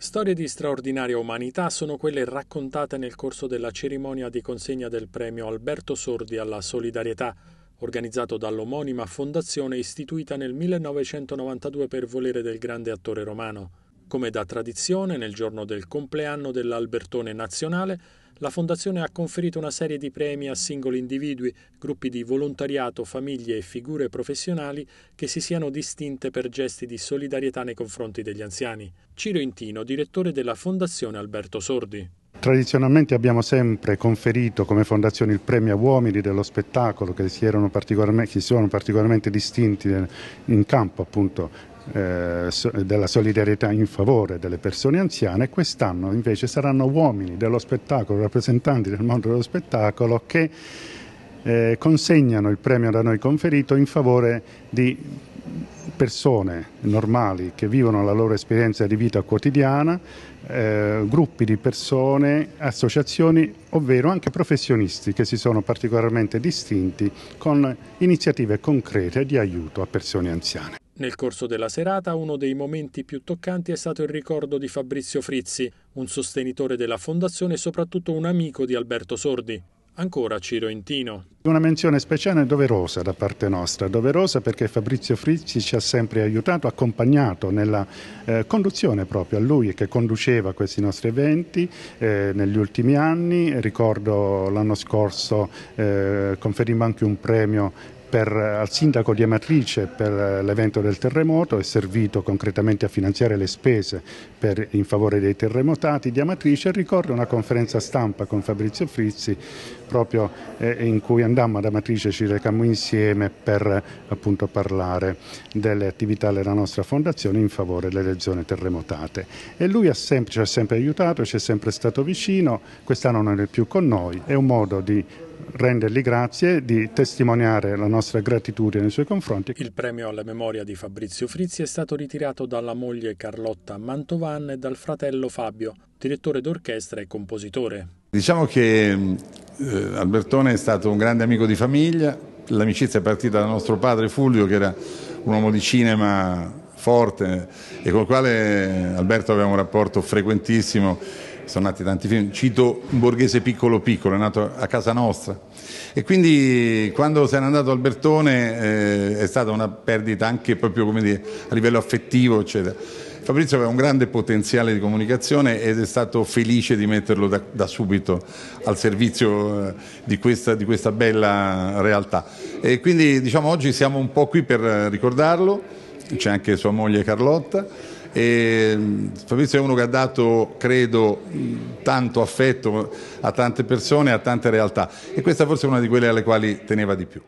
Storie di straordinaria umanità sono quelle raccontate nel corso della cerimonia di consegna del premio Alberto Sordi alla solidarietà, organizzato dall'omonima fondazione istituita nel 1992 per volere del grande attore romano. Come da tradizione, nel giorno del compleanno dell'Albertone nazionale, la Fondazione ha conferito una serie di premi a singoli individui, gruppi di volontariato, famiglie e figure professionali che si siano distinte per gesti di solidarietà nei confronti degli anziani. Ciro Intino, direttore della Fondazione Alberto Sordi. Tradizionalmente abbiamo sempre conferito come fondazione il premio a uomini dello spettacolo che si, particolarmente, si sono particolarmente distinti in campo appunto eh, della solidarietà in favore delle persone anziane, quest'anno invece saranno uomini dello spettacolo, rappresentanti del mondo dello spettacolo che eh, consegnano il premio da noi conferito in favore di persone normali che vivono la loro esperienza di vita quotidiana, eh, gruppi di persone, associazioni, ovvero anche professionisti che si sono particolarmente distinti con iniziative concrete di aiuto a persone anziane. Nel corso della serata uno dei momenti più toccanti è stato il ricordo di Fabrizio Frizzi, un sostenitore della fondazione e soprattutto un amico di Alberto Sordi. Ancora Ciro Intino. Una menzione speciale doverosa da parte nostra, doverosa perché Fabrizio Frizzi ci ha sempre aiutato, accompagnato nella eh, conduzione proprio a lui che conduceva questi nostri eventi eh, negli ultimi anni. Ricordo l'anno scorso eh, conferimmo anche un premio per, al sindaco di Amatrice per l'evento del terremoto, è servito concretamente a finanziare le spese per, in favore dei terremotati di Amatrice. E ricordo una conferenza stampa con Fabrizio Frizzi proprio eh, in cui andammo ad Amatrice, ci recammo insieme per appunto parlare delle attività della nostra fondazione in favore delle zone terremotate. E lui sempre, ci ha sempre aiutato, ci è sempre stato vicino, quest'anno non è più con noi, è un modo di rendergli grazie, di testimoniare la nostra gratitudine nei suoi confronti. Il premio alla memoria di Fabrizio Frizzi è stato ritirato dalla moglie Carlotta Mantovan e dal fratello Fabio, direttore d'orchestra e compositore. Diciamo che eh, Albertone è stato un grande amico di famiglia, l'amicizia è partita dal nostro padre Fulvio che era un uomo di cinema forte e con il quale Alberto aveva un rapporto frequentissimo sono nati tanti film, cito un borghese piccolo piccolo, è nato a casa nostra e quindi quando se n'è andato Albertone eh, è stata una perdita anche proprio dire, a livello affettivo eccetera. Fabrizio aveva un grande potenziale di comunicazione ed è stato felice di metterlo da, da subito al servizio eh, di, questa, di, questa, bella realtà. E quindi diciamo oggi siamo un po' qui per ricordarlo, c'è anche sua moglie Carlotta e mm, Fabrizio è uno che ha dato, credo, mm, tanto affetto a tante persone, a tante realtà e questa forse è una di quelle alle quali teneva di più.